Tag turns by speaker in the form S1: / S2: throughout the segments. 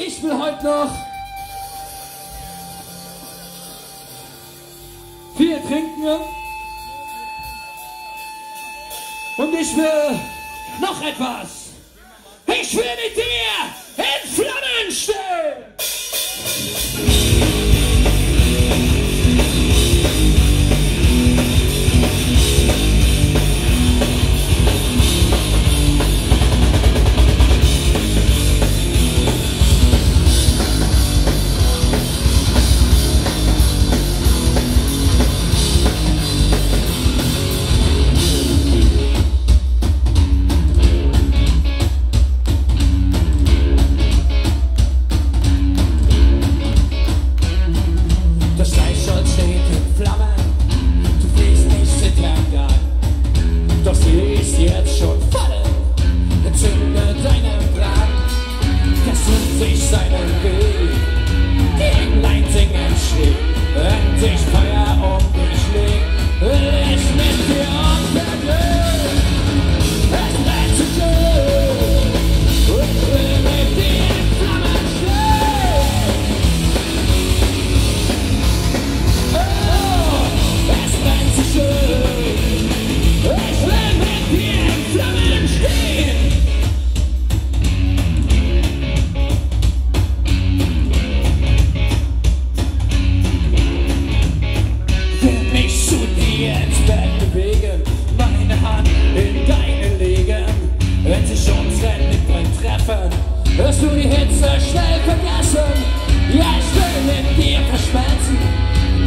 S1: Ich will heute noch viel trinken. Und ich will noch etwas. Ich will mit dir in Flammen stehen.
S2: кто слизь, шот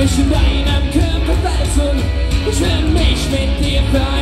S2: mich deinem Körper wälzen. Ich will mich mit dir vereinen.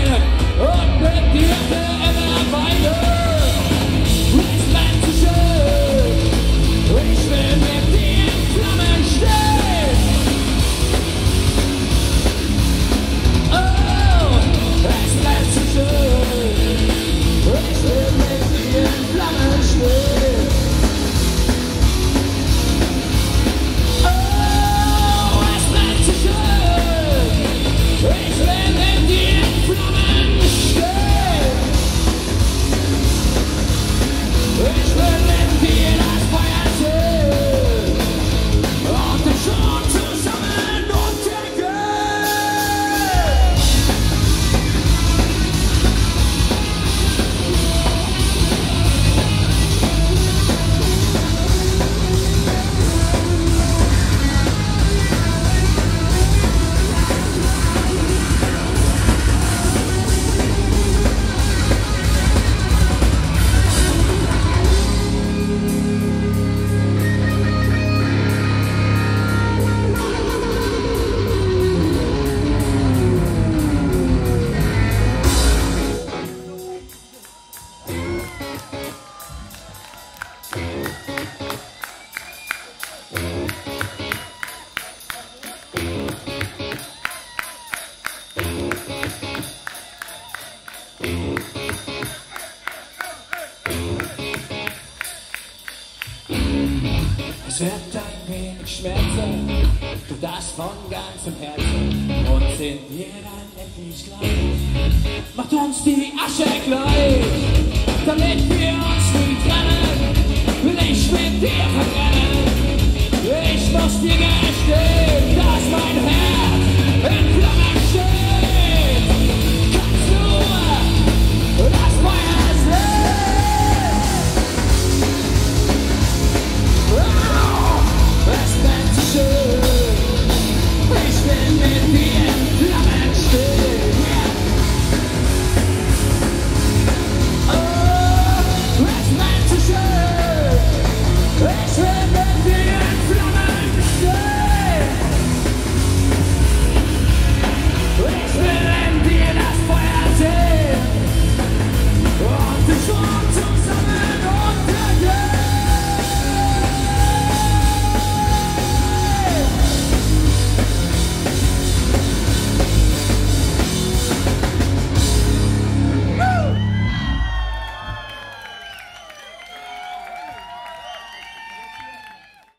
S2: Schert ein wenig Schmerzen, du das von ganzem Herzen. Und sind wir dann endlich gleich, macht uns die Asche gleich, damit wir uns nie trennen. Will ich mit dir verbrennen, ich muss dir gestehen.